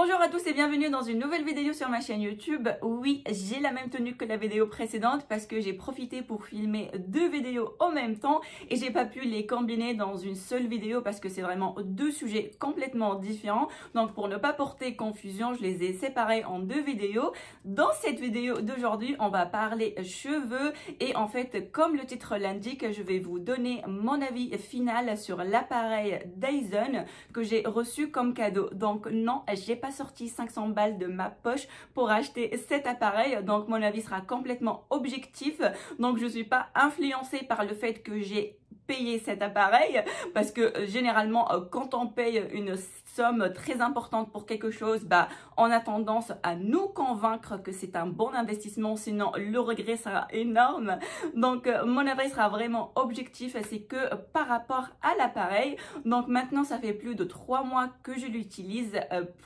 Bonjour à tous et bienvenue dans une nouvelle vidéo sur ma chaîne YouTube. Oui, j'ai la même tenue que la vidéo précédente parce que j'ai profité pour filmer deux vidéos en même temps et j'ai pas pu les combiner dans une seule vidéo parce que c'est vraiment deux sujets complètement différents. Donc pour ne pas porter confusion, je les ai séparés en deux vidéos. Dans cette vidéo d'aujourd'hui, on va parler cheveux et en fait, comme le titre l'indique, je vais vous donner mon avis final sur l'appareil Dyson que j'ai reçu comme cadeau. Donc non, j'ai pas sorti 500 balles de ma poche pour acheter cet appareil. Donc mon avis sera complètement objectif. Donc je suis pas influencée par le fait que j'ai cet appareil parce que euh, généralement euh, quand on paye une somme très importante pour quelque chose, bah, on a tendance à nous convaincre que c'est un bon investissement, sinon le regret sera énorme. Donc euh, mon avis sera vraiment objectif, c'est que par rapport à l'appareil, donc maintenant ça fait plus de trois mois que je l'utilise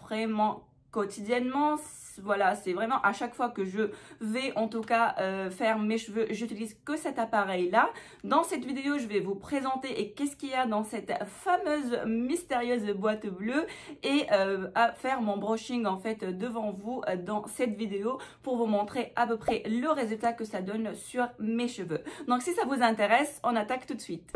vraiment quotidiennement voilà, c'est vraiment à chaque fois que je vais en tout cas euh, faire mes cheveux, j'utilise que cet appareil-là. Dans cette vidéo, je vais vous présenter et qu'est-ce qu'il y a dans cette fameuse mystérieuse boîte bleue et euh, à faire mon brushing en fait devant vous euh, dans cette vidéo pour vous montrer à peu près le résultat que ça donne sur mes cheveux. Donc si ça vous intéresse, on attaque tout de suite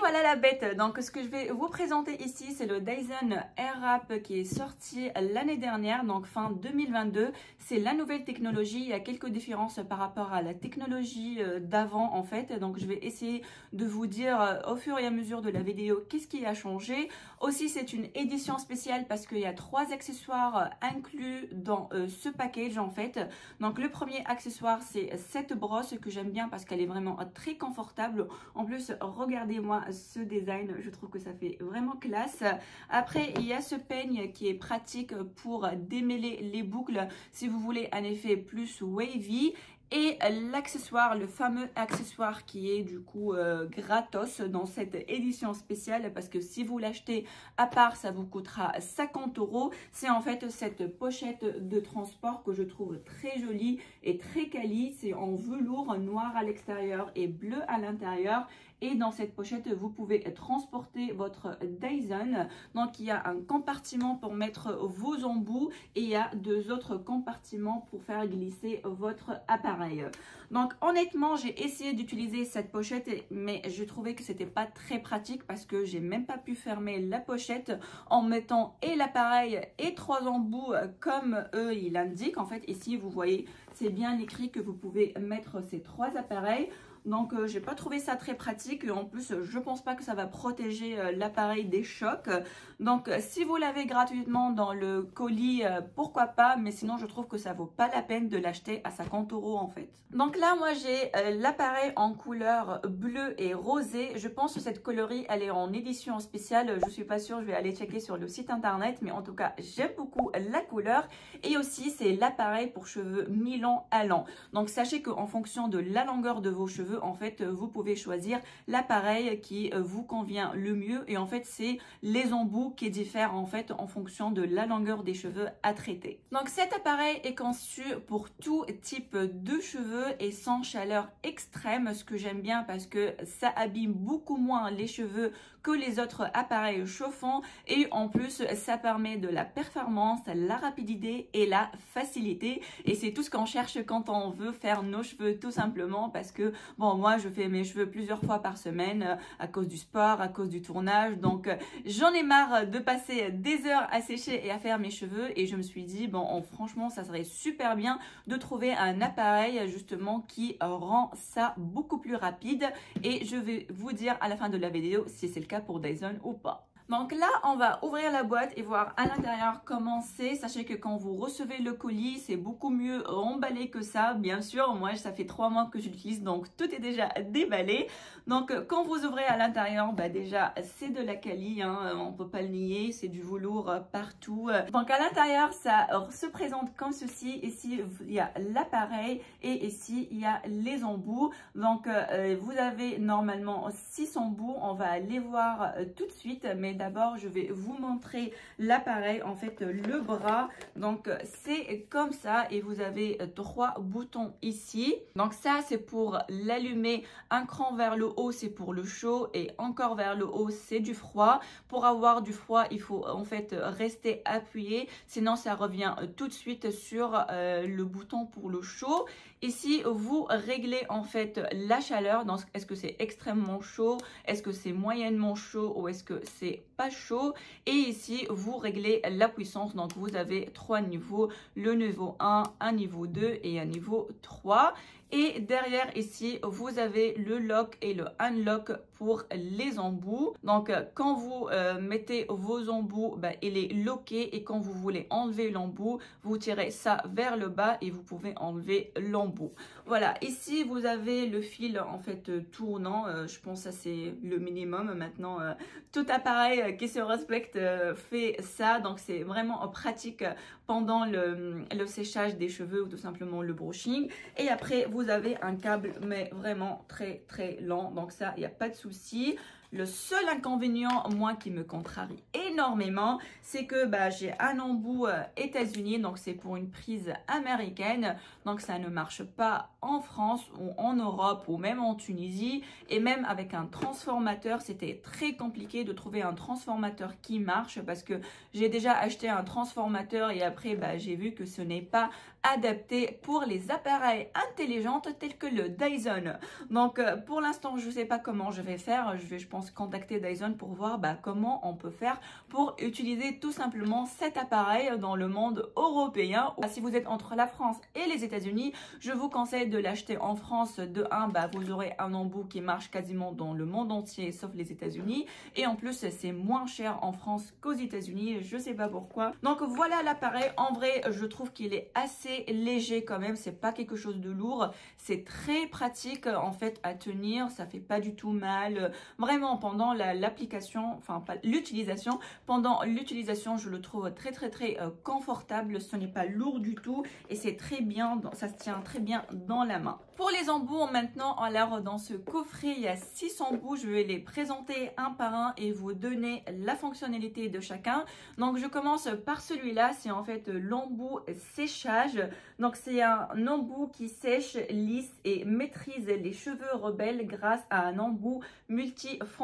voilà la bête. Donc, ce que je vais vous présenter ici, c'est le Dyson Airwrap qui est sorti l'année dernière, donc fin 2022. C'est la nouvelle technologie. Il y a quelques différences par rapport à la technologie euh, d'avant, en fait. Donc, je vais essayer de vous dire euh, au fur et à mesure de la vidéo qu'est-ce qui a changé. Aussi, c'est une édition spéciale parce qu'il y a trois accessoires euh, inclus dans ce package, en fait. Donc, le premier accessoire, c'est cette brosse que j'aime bien parce qu'elle est vraiment très confortable. En plus, regardez-moi ce design, je trouve que ça fait vraiment classe. Après, il y a ce peigne qui est pratique pour démêler les boucles si vous voulez un effet plus wavy. Et l'accessoire, le fameux accessoire qui est du coup euh, gratos dans cette édition spéciale parce que si vous l'achetez à part, ça vous coûtera 50 euros. C'est en fait cette pochette de transport que je trouve très jolie et très quali. C'est en velours noir à l'extérieur et bleu à l'intérieur. Et dans cette pochette, vous pouvez transporter votre Dyson. Donc, il y a un compartiment pour mettre vos embouts et il y a deux autres compartiments pour faire glisser votre appareil. Donc, honnêtement, j'ai essayé d'utiliser cette pochette, mais je trouvais que c'était pas très pratique parce que j'ai même pas pu fermer la pochette en mettant et l'appareil et trois embouts comme eux, ils l'indiquent. En fait, ici, vous voyez, c'est bien écrit que vous pouvez mettre ces trois appareils. Donc, euh, j'ai pas trouvé ça très pratique. En plus, je pense pas que ça va protéger euh, l'appareil des chocs. Donc, euh, si vous l'avez gratuitement dans le colis, pourquoi pas? Mais sinon, je trouve que ça vaut pas la peine de l'acheter à 50 euros en fait. Donc là, moi, j'ai l'appareil en couleur bleu et rosé. Je pense que cette coloris, elle est en édition spéciale. Je suis pas sûre, je vais aller checker sur le site internet. Mais en tout cas, j'aime beaucoup la couleur. Et aussi, c'est l'appareil pour cheveux mi-long à. Donc, sachez qu'en fonction de la longueur de vos cheveux, en fait, vous pouvez choisir l'appareil qui euh, vous convient le mieux. Et en fait, c'est les embouts qui diffèrent en fait en fonction de la longueur des cheveux à traiter. Donc cet appareil est conçu pour tout type de cheveux et sans chaleur extrême, ce que j'aime bien parce que ça abîme beaucoup moins les cheveux que les autres appareils chauffants. Et en plus ça permet de la performance, la rapidité et la facilité. Et c'est tout ce qu'on cherche quand on veut faire nos cheveux tout simplement parce que bon moi je fais mes cheveux plusieurs fois par semaine à cause du sport, à cause du tournage. Donc j'en ai marre de passer des heures à sécher et à faire mes cheveux. Et je me suis dit bon franchement ça serait super bien de trouver un appareil justement qui rend ça beaucoup plus rapide. Et je vais vous dire à la fin de la vidéo si c'est le pour Dyson ou pas. Donc là, on va ouvrir la boîte et voir à l'intérieur comment c'est. Sachez que quand vous recevez le colis, c'est beaucoup mieux emballé que ça. Bien sûr, moi, ça fait trois mois que j'utilise, donc tout est déjà déballé. Donc, quand vous ouvrez à l'intérieur, bah déjà, c'est de la quali, hein, on peut pas le nier, c'est du velours partout. Donc, à l'intérieur, ça se présente comme ceci. Ici, il y a l'appareil et ici, il y a les embouts. Donc, euh, vous avez normalement six embouts. On va les voir euh, tout de suite, mais d'abord, je vais vous montrer l'appareil, en fait, le bras. Donc, c'est comme ça et vous avez trois boutons ici. Donc, ça, c'est pour l'allumer. Un cran vers le haut, c'est pour le chaud et encore vers le haut, c'est du froid. Pour avoir du froid, il faut en fait rester appuyé, sinon ça revient tout de suite sur euh, le bouton pour le chaud. Ici, vous réglez en fait la chaleur. Est-ce que c'est extrêmement chaud? Est-ce que c'est moyennement chaud? Ou est-ce que c'est chaud Et ici, vous réglez la puissance. Donc, vous avez trois niveaux. Le niveau 1, un niveau 2 et un niveau 3. Et derrière ici, vous avez le lock et le unlock pour les embouts. Donc, quand vous euh, mettez vos embouts, bah, il est locké. Et quand vous voulez enlever l'embout, vous tirez ça vers le bas et vous pouvez enlever l'embout. Voilà, ici, vous avez le fil en fait tournant. Euh, je pense que c'est le minimum. Maintenant, euh, tout appareil qui se respecte fait ça. Donc, c'est vraiment pratique pendant le, le, séchage des cheveux ou tout simplement le brushing. Et après, vous vous avez un câble, mais vraiment très très lent. Donc ça, il n'y a pas de souci. Le seul inconvénient, moi, qui me contrarie énormément, c'est que bah, j'ai un embout euh, États-Unis, donc c'est pour une prise américaine, donc ça ne marche pas en France ou en Europe ou même en Tunisie, et même avec un transformateur, c'était très compliqué de trouver un transformateur qui marche parce que j'ai déjà acheté un transformateur et après, bah, j'ai vu que ce n'est pas adapté pour les appareils intelligents tels que le Dyson. Donc, euh, pour l'instant, je ne sais pas comment je vais faire. Je pense, contacter Dyson pour voir bah, comment on peut faire pour utiliser tout simplement cet appareil dans le monde européen. Si vous êtes entre la France et les États-Unis, je vous conseille de l'acheter en France. De 1, bah, vous aurez un embout qui marche quasiment dans le monde entier sauf les États-Unis. Et en plus, c'est moins cher en France qu'aux États-Unis. Je sais pas pourquoi. Donc voilà l'appareil. En vrai, je trouve qu'il est assez léger quand même. C'est pas quelque chose de lourd. C'est très pratique en fait à tenir. Ça fait pas du tout mal. Vraiment, pendant l'application, enfin l'utilisation, pendant l'utilisation, je le trouve très très très euh, confortable. Ce n'est pas lourd du tout et c'est très bien, ça se tient très bien dans la main. Pour les embouts maintenant, alors dans ce coffret, il y a 6 embouts. Je vais les présenter un par un et vous donner la fonctionnalité de chacun. Donc je commence par celui-là, c'est en fait l'embout séchage. Donc c'est un embout qui sèche, lisse et maîtrise les cheveux rebelles grâce à un embout multifonctionnel.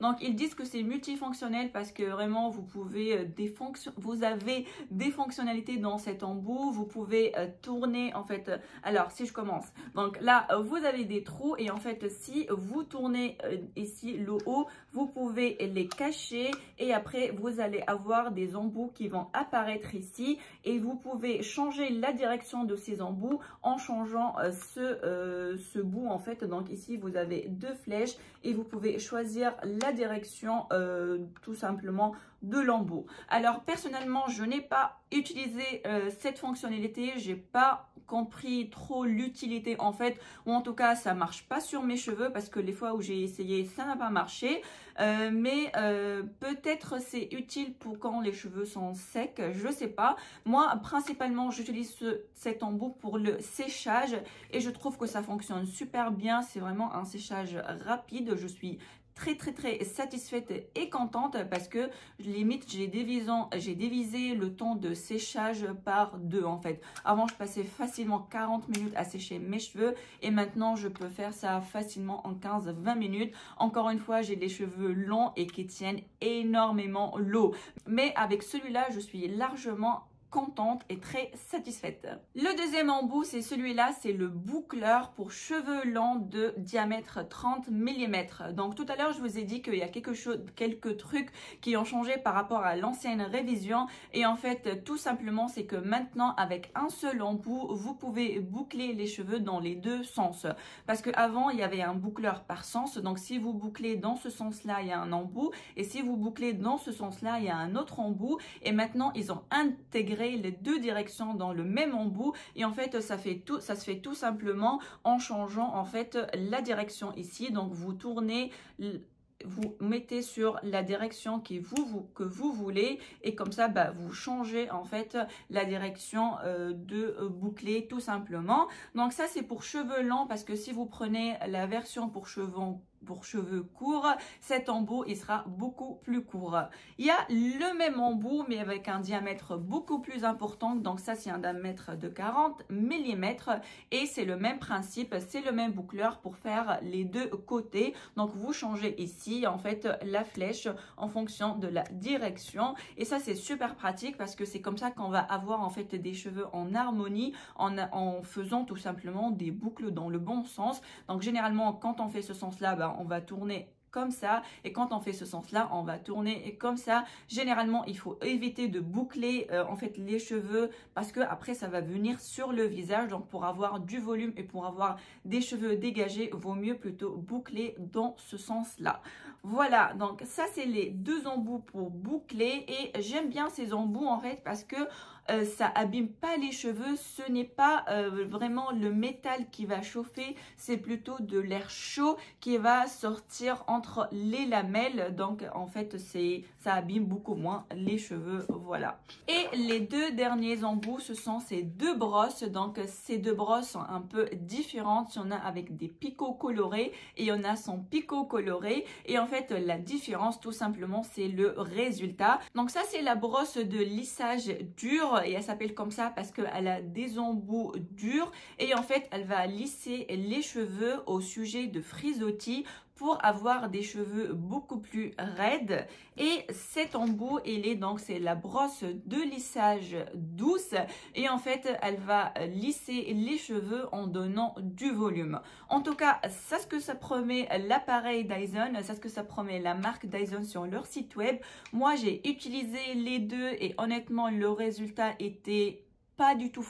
Donc ils disent que c'est multifonctionnel parce que vraiment vous pouvez euh, des fonctions, vous avez des fonctionnalités dans cet embout. Vous pouvez euh, tourner en fait. Alors si je commence, donc là vous avez des trous et en fait si vous tournez euh, ici le haut, vous pouvez les cacher et après vous allez avoir des embouts qui vont apparaître ici et vous pouvez changer la direction de ces embouts en changeant ce, ce bout en fait. Donc ici vous avez deux flèches et vous pouvez choisir la direction euh, tout simplement de l'embout. Alors personnellement, je n'ai pas utilisé euh, cette fonctionnalité, j'ai pas compris trop l'utilité en fait, ou en tout cas ça marche pas sur mes cheveux parce que les fois où j'ai essayé ça n'a pas marché, euh, mais euh, peut-être c'est utile pour quand les cheveux sont secs, je sais pas. Moi principalement j'utilise cet embout pour le séchage et je trouve que ça fonctionne super bien, c'est vraiment un séchage rapide, je suis très très très satisfaite et contente parce que limite j'ai divisé le temps de séchage par deux en fait. Avant je passais facilement 40 minutes à sécher mes cheveux et maintenant je peux faire ça facilement en 15-20 minutes. Encore une fois j'ai les cheveux longs et qui tiennent énormément l'eau. Mais avec celui-là je suis largement contente et très satisfaite. Le deuxième embout, c'est celui-là, c'est le boucleur pour cheveux longs de diamètre 30 mm. Donc tout à l'heure, je vous ai dit qu'il y a quelque chose, quelques trucs qui ont changé par rapport à l'ancienne révision. Et en fait, tout simplement, c'est que maintenant, avec un seul embout, vous pouvez boucler les cheveux dans les deux sens. Parce qu'avant, il y avait un boucleur par sens. Donc si vous bouclez dans ce sens-là, il y a un embout. Et si vous bouclez dans ce sens-là, il y a un autre embout. Et maintenant, ils ont intégré les deux directions dans le même embout. Et en fait ça se fait tout simplement en changeant en fait la direction ici. Donc vous tournez vous mettez sur la direction qui vous, que vous voulez. Et comme ça bah, vous changez en fait la direction euh, de boucler tout simplement. Donc ça c'est pour cheveux lents parce que si vous prenez la version pour cheveux pour cheveux courts, cet embout il sera beaucoup plus court. Il y a le même embout mais avec un diamètre beaucoup plus important. Donc ça c'est un diamètre de 40 mm et c'est le même principe, c'est le même boucleur pour faire les deux côtés. Donc vous changez ici en fait la flèche en fonction de la direction et ça c'est super pratique parce que c'est comme ça qu'on va avoir en fait des cheveux en harmonie en, en faisant tout simplement des boucles dans le bon sens. Donc généralement quand on fait ce sens là, on va tourner comme ça. Et quand on fait ce sens là on va tourner comme ça. Généralement il faut éviter de boucler euh, en fait les cheveux parce que après ça va venir sur le visage. Donc pour avoir du volume et pour avoir des cheveux dégagés vaut mieux plutôt boucler dans ce sens là voilà. Donc ça c'est les deux embouts pour boucler. Et j'aime bien ces embouts en fait parce que euh, ça abîme pas les cheveux. Ce n'est pas euh, vraiment le métal qui va chauffer, c'est plutôt de l'air chaud qui va sortir entre les lamelles. Donc en fait, c'est ça abîme beaucoup moins les cheveux. Voilà. Et les deux derniers embouts, ce sont ces deux brosses. Donc ces deux brosses sont un peu différentes. Il y en a avec des picots colorés et il y en a sans picots colorés. Et en fait, la différence, tout simplement, c'est le résultat. Donc ça, c'est la brosse de lissage dur et elle s'appelle comme ça parce qu'elle a des embouts durs et en fait elle va lisser les cheveux au sujet de frisottis avoir des cheveux beaucoup plus raides. Et cet embout il est donc c'est la brosse de lissage douce. Et en fait elle va lisser les cheveux en donnant du volume. En tout cas c'est ce que ça promet l'appareil Dyson c'est ce que ça promet la marque Dyson sur leur site web. Moi j'ai utilisé les deux et honnêtement le résultat était pas du tout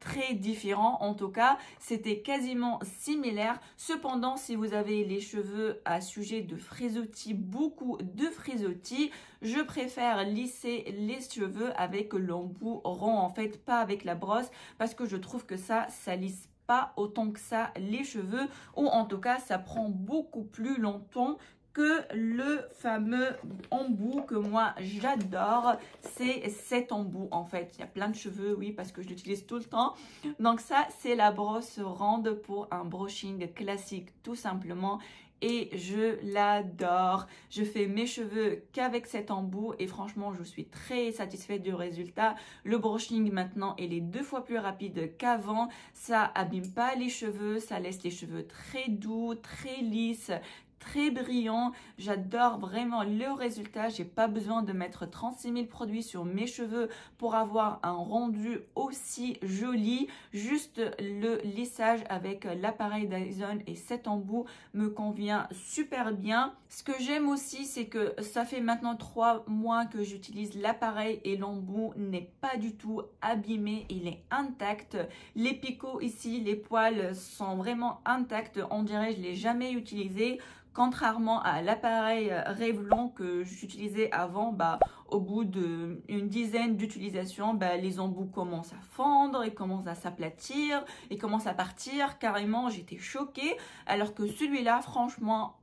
très différent. En tout cas, c'était quasiment similaire. Cependant, si vous avez les cheveux à sujet de frisottis, beaucoup de frisottis, je préfère lisser les cheveux avec l'embout rond, en fait, pas avec la brosse, parce que je trouve que ça, ça lisse pas autant que ça les cheveux ou en tout cas ça prend beaucoup plus longtemps que le fameux embout que moi j'adore. C'est cet embout en fait. Il y a plein de cheveux, oui, parce que je l'utilise tout le temps. Donc ça, c'est la brosse ronde pour un brushing classique tout simplement et je l'adore. Je fais mes cheveux qu'avec cet embout et franchement, je suis très satisfaite du résultat. Le brushing maintenant, est deux fois plus rapide qu'avant. Ça abîme pas les cheveux, ça laisse les cheveux très doux, très lisses, très brillant. J'adore vraiment le résultat. J'ai pas besoin de mettre 36 000 produits sur mes cheveux pour avoir un rendu aussi joli. Juste le lissage avec l'appareil Dyson et cet embout me convient super bien. Ce que j'aime aussi, c'est que ça fait maintenant trois mois que j'utilise l'appareil et l'embout n'est pas du tout abîmé. Il est intact. Les picots ici, les poils sont vraiment intacts. On dirait je l'ai jamais utilisé. Contrairement à l'appareil Revlon que j'utilisais avant, bah, au bout d'une dizaine d'utilisations, bah, les embouts commencent à fendre, et commencent à s'aplatir, et commencent à partir. Carrément, j'étais choquée. Alors que celui-là, franchement,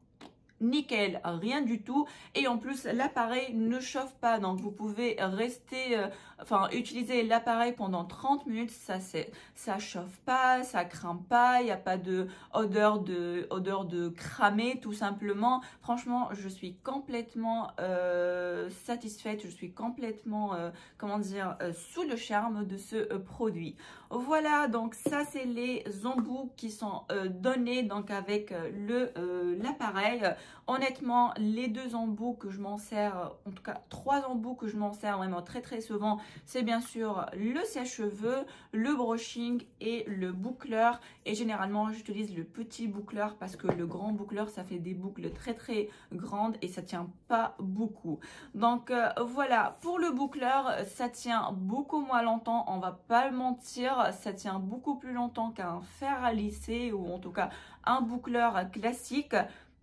nickel, rien du tout. Et en plus, l'appareil ne chauffe pas. Donc, vous pouvez rester, euh, enfin, utiliser l'appareil pendant 30 minutes. Ça, c'est, ça chauffe pas, ça craint pas. Il n'y a pas de odeur de, odeur de cramé, tout simplement. Franchement, je suis complètement euh, satisfaite. Je suis complètement, euh, comment dire, sous le charme de ce produit. Voilà, donc ça, c'est les embouts qui sont donnés donc avec le l'appareil. Honnêtement, les deux embouts que je m'en sers, en tout cas trois embouts que je m'en sers vraiment très très souvent, c'est bien sûr le sèche-cheveux, le brushing et le boucleur. Et généralement, j'utilise le petit boucleur parce que le grand boucleur, ça fait des boucles très très grandes et ça tient pas beaucoup. Donc euh, voilà, pour le boucleur, ça tient beaucoup moins longtemps, on va pas le mentir, ça tient beaucoup plus longtemps qu'un fer à lisser ou en tout cas un boucleur classique.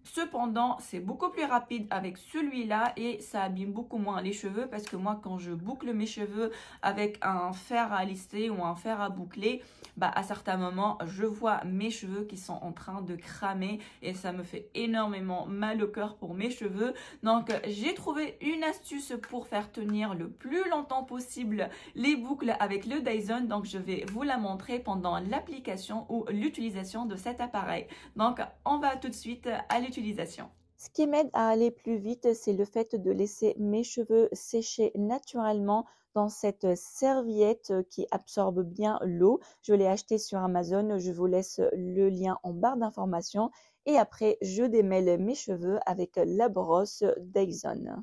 Cependant, c'est beaucoup plus rapide avec celui-là et ça abîme beaucoup moins les cheveux parce que moi, quand je boucle mes cheveux avec un fer à lisser ou un fer à boucler, bah, à certains moments, je vois mes cheveux qui sont en train de cramer et ça me fait énormément mal au cœur pour mes cheveux. Donc, j'ai trouvé une astuce pour faire tenir le plus longtemps possible les boucles avec le Dyson. Donc, je vais vous la montrer pendant l'application ou l'utilisation de cet appareil. Donc, on va tout de suite à ce qui m'aide à aller plus vite, c'est le fait de laisser mes cheveux sécher naturellement dans cette serviette qui absorbe bien l'eau. Je l'ai acheté sur Amazon, je vous laisse le lien en barre d'informations. Et après, je démêle mes cheveux avec la brosse Dyson.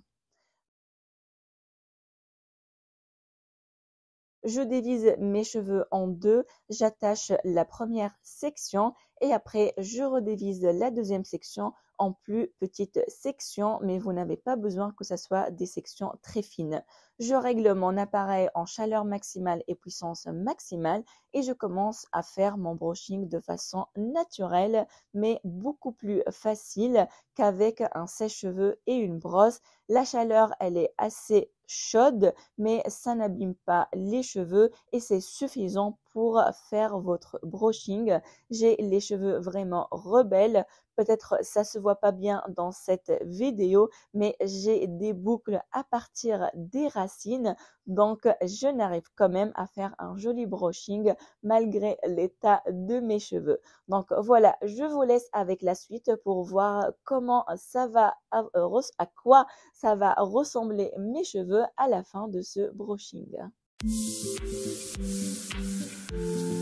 Je divise mes cheveux en deux, j'attache la première section et après je redivise la deuxième section en plus petites sections, mais vous n'avez pas besoin que ce soit des sections très fines. Je règle mon appareil en chaleur maximale et puissance maximale et je commence à faire mon brushing de façon naturelle, mais beaucoup plus facile qu'avec un sèche-cheveux et une brosse. La chaleur, elle est assez chaude, mais ça n'abîme pas les cheveux et c'est suffisant pour faire votre brushing. J'ai les cheveux vraiment rebelles Peut-être ça se voit pas bien dans cette vidéo, mais j'ai des boucles à partir des racines. Donc, je n'arrive quand même à faire un joli brushing malgré l'état de mes cheveux. Donc, voilà, je vous laisse avec la suite pour voir comment ça va, à quoi ça va ressembler mes cheveux à la fin de ce brushing. Et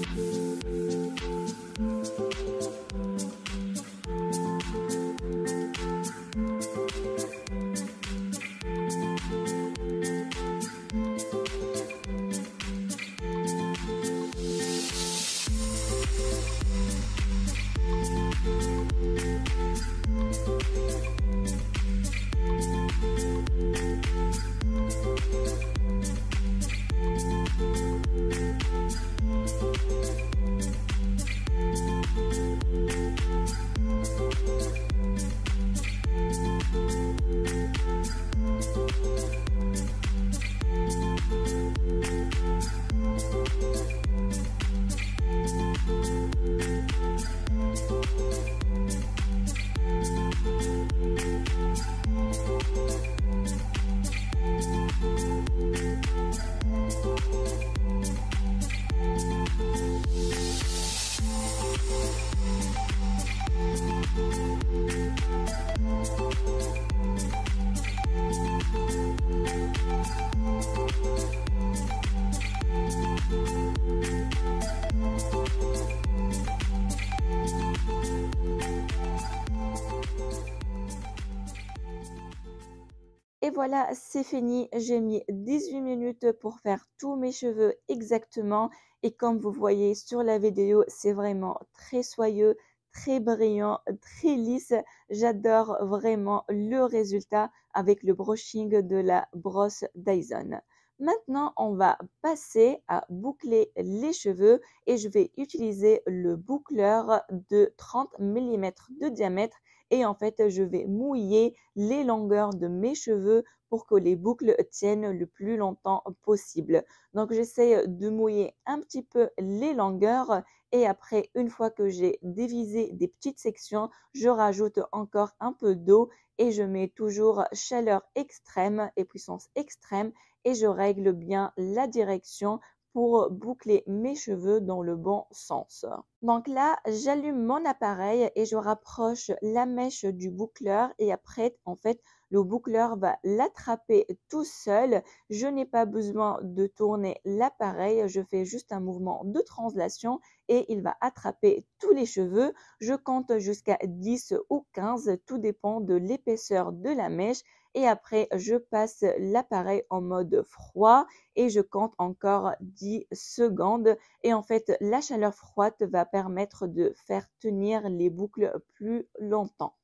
voilà, c'est fini. J'ai mis 18 minutes pour faire tous mes cheveux exactement. Et comme vous voyez sur la vidéo, c'est vraiment très soyeux, très brillant, très lisse. J'adore vraiment le résultat avec le brushing de la brosse Dyson. Maintenant, on va passer à boucler les cheveux et je vais utiliser le boucleur de 30 mm de diamètre et en fait je vais mouiller les longueurs de mes cheveux pour que les boucles tiennent le plus longtemps possible. Donc j'essaie de mouiller un petit peu les longueurs et après une fois que j'ai divisé des petites sections, je rajoute encore un peu d'eau et je mets toujours chaleur extrême et puissance extrême et je règle bien la direction pour boucler mes cheveux dans le bon sens. Donc là, j'allume mon appareil et je rapproche la mèche du boucleur et après, en fait, le boucleur va l'attraper tout seul. Je n'ai pas besoin de tourner l'appareil. Je fais juste un mouvement de translation et il va attraper tous les cheveux. Je compte jusqu'à 10 ou 15. Tout dépend de l'épaisseur de la mèche et après je passe l'appareil en mode froid et je compte encore 10 secondes et en fait la chaleur froide va permettre de faire tenir les boucles plus longtemps.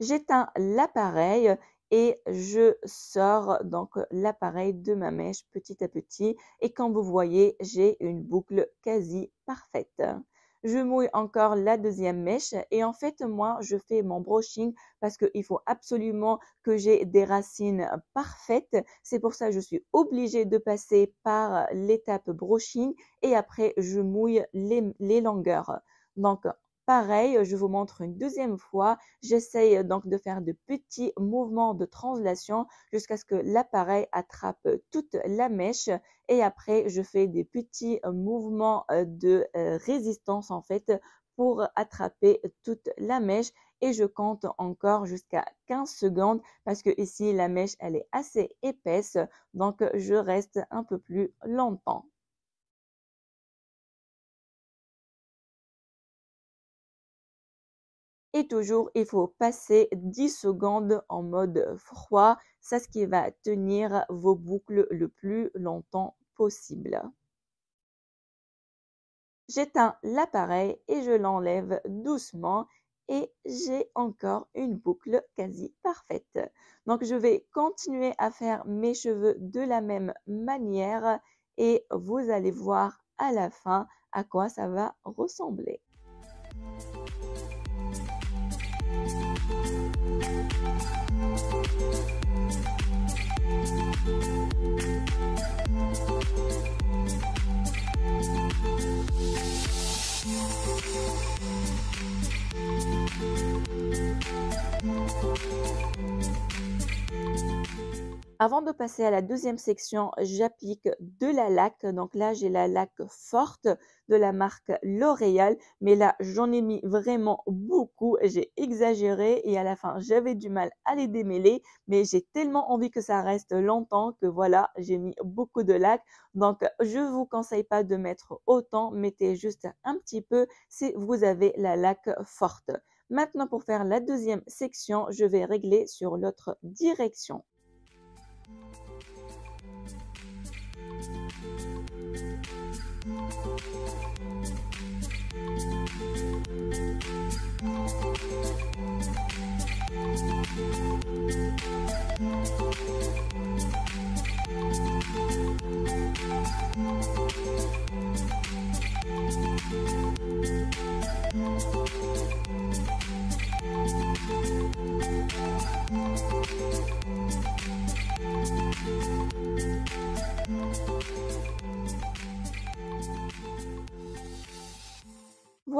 J'éteins l'appareil et je sors donc l'appareil de ma mèche petit à petit et comme vous voyez j'ai une boucle quasi parfaite. Je mouille encore la deuxième mèche et en fait, moi, je fais mon brushing parce qu'il faut absolument que j'ai des racines parfaites. C'est pour ça que je suis obligée de passer par l'étape brushing et après, je mouille les, les longueurs. Donc, Pareil, je vous montre une deuxième fois. J'essaye donc de faire de petits mouvements de translation jusqu'à ce que l'appareil attrape toute la mèche et après je fais des petits mouvements euh, de euh, résistance en fait pour attraper toute la mèche et je compte encore jusqu'à 15 secondes parce que ici la mèche elle est assez épaisse donc je reste un peu plus longtemps. Toujours, il faut passer 10 secondes en mode froid. C'est ce qui va tenir vos boucles le plus longtemps possible. J'éteins l'appareil et je l'enlève doucement et j'ai encore une boucle quasi parfaite. Donc je vais continuer à faire mes cheveux de la même manière et vous allez voir à la fin à quoi ça va ressembler. Thank you. Avant de passer à la deuxième section, j'applique de la laque. Donc là, j'ai la laque forte de la marque L'Oréal. Mais là, j'en ai mis vraiment beaucoup. J'ai exagéré et à la fin, j'avais du mal à les démêler. Mais j'ai tellement envie que ça reste longtemps que voilà, j'ai mis beaucoup de laque. Donc, je vous conseille pas de mettre autant. Mettez juste un petit peu si vous avez la laque forte. Maintenant, pour faire la deuxième section, je vais régler sur l'autre direction.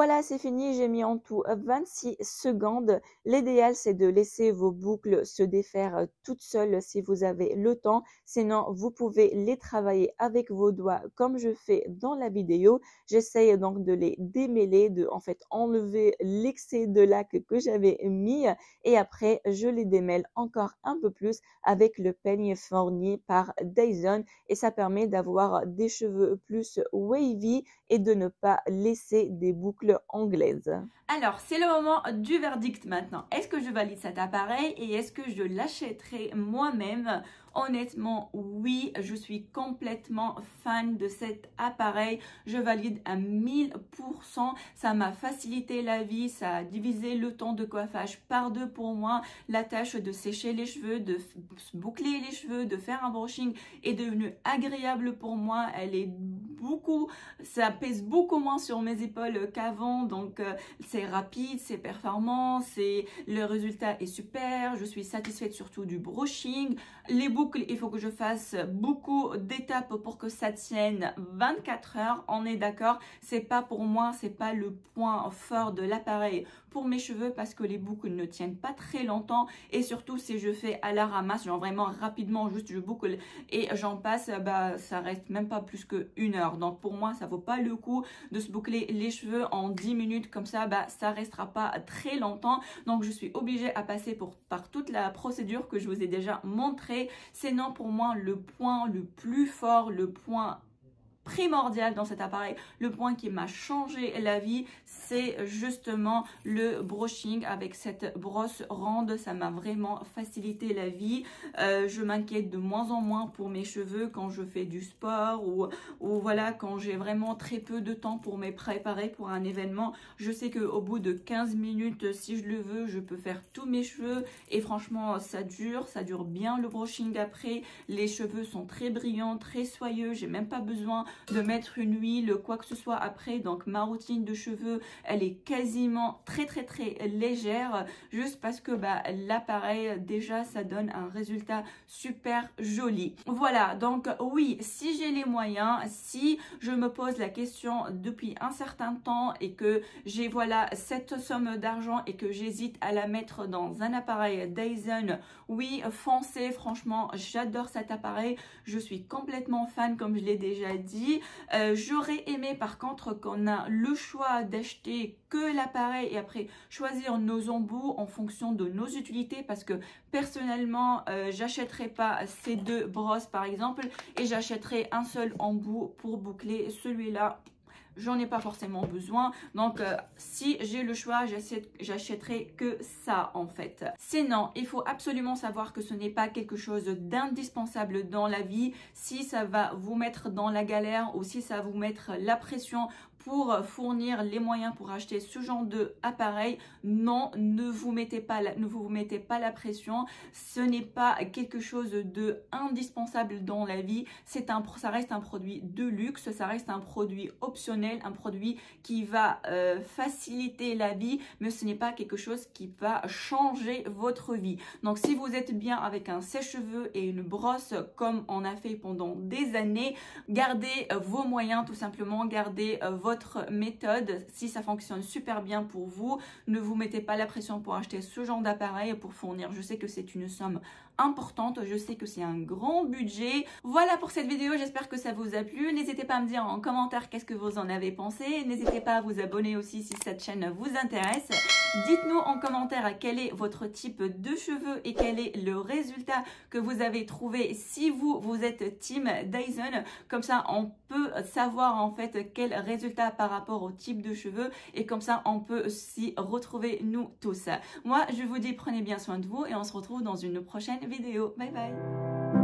Voilà, c'est fini. J'ai mis en tout 26 secondes. L'idéal, c'est de laisser vos boucles se défaire euh, toutes seules si vous avez le temps. Sinon, vous pouvez les travailler avec vos doigts comme je fais dans la vidéo. J'essaye donc de les démêler, de en fait enlever l'excès de lac que j'avais mis et après, je les démêle encore un peu plus avec le peigne fourni par Dyson et ça permet d'avoir des cheveux plus wavy et de ne pas laisser des boucles anglaise. Alors, c'est le moment du verdict maintenant. Est-ce que je valide cet appareil et est-ce que je l'achèterai moi-même Honnêtement, oui, je suis complètement fan de cet appareil. Je valide à 1000%. Ça m'a facilité la vie. Ça a divisé le temps de coiffage par deux pour moi. La tâche de sécher les cheveux, de boucler les cheveux, de faire un brushing est devenue agréable pour moi. Elle est beaucoup, ça pèse beaucoup moins sur mes épaules qu'avant. Donc, euh, c'est rapide, c'est performant, c'est le résultat est super. Je suis satisfaite surtout du brushing. Les il faut que je fasse beaucoup d'étapes pour que ça tienne 24 heures. On est d'accord, c'est pas pour moi, c'est pas le point fort de l'appareil pour mes cheveux parce que les boucles ne tiennent pas très longtemps et surtout si je fais à la ramasse, genre vraiment rapidement, juste je boucle et j'en passe, bah ça reste même pas plus que une heure. Donc pour moi, ça vaut pas le coup de se boucler les cheveux en 10 minutes comme ça, bah ça restera pas très longtemps. Donc je suis obligée à passer par toute la procédure que je vous ai déjà montré. C'est non pour moi le point le plus fort, le point primordial dans cet appareil. Le point qui m'a changé la vie, c'est justement le brushing avec cette brosse ronde. Ça m'a vraiment facilité la vie. Euh, je m'inquiète de moins en moins pour mes cheveux quand je fais du sport ou, ou voilà, quand j'ai vraiment très peu de temps pour me préparer pour un événement. Je sais qu'au bout de 15 minutes, si je le veux, je peux faire tous mes cheveux et franchement, ça dure, ça dure bien le brushing après. Les cheveux sont très brillants, très soyeux. J'ai même pas besoin de mettre une huile, quoi que ce soit après. Donc ma routine de cheveux, elle est quasiment très très très légère, juste parce que bah, l'appareil, déjà, ça donne un résultat super joli. Voilà, donc oui, si j'ai les moyens, si je me pose la question depuis un certain temps et que j'ai voilà cette somme d'argent et que j'hésite à la mettre dans un appareil Dyson, oui, foncez, franchement, j'adore cet appareil, je suis complètement fan comme je l'ai déjà dit. Euh, j'aurais aimé par contre qu'on a le choix d'acheter que l'appareil et après choisir nos embouts en fonction de nos utilités parce que personnellement, euh, j'achèterai pas ces deux brosses par exemple et j'achèterai un seul embout pour boucler celui-là j'en ai pas forcément besoin. Donc, euh, si j'ai le choix, j'achèterai que ça en fait. Sinon, il faut absolument savoir que ce n'est pas quelque chose d'indispensable dans la vie. Si ça va vous mettre dans la galère ou si ça va vous mettre la pression pour fournir les moyens pour acheter ce genre de appareil. Non, ne vous mettez pas la, ne vous mettez pas la pression. Ce n'est pas quelque chose de indispensable dans la vie. C'est un, ça reste un produit de luxe, ça reste un produit optionnel, un produit qui va euh, faciliter la vie, mais ce n'est pas quelque chose qui va changer votre vie. Donc, si vous êtes bien avec un sèche-cheveux et une brosse comme on a fait pendant des années, gardez vos moyens tout simplement, gardez votre méthode. Si ça fonctionne super bien pour vous, ne vous mettez pas la pression pour acheter ce genre d'appareil pour fournir. Je sais que c'est une somme Je sais que c'est un grand budget. Voilà pour cette vidéo. J'espère que ça vous a plu. N'hésitez pas à me dire en commentaire qu'est-ce que vous en avez pensé. N'hésitez pas à vous abonner aussi si cette chaîne vous intéresse. Dites-nous en commentaire quel est votre type de cheveux et quel est le résultat que vous avez trouvé si vous, vous êtes Team Dyson. Comme ça, on peut savoir en fait quel résultat par rapport au type de cheveux et comme ça, on peut s'y retrouver nous tous. Moi, je vous dis prenez bien soin de vous et on se retrouve dans une prochaine vidéo. Bye bye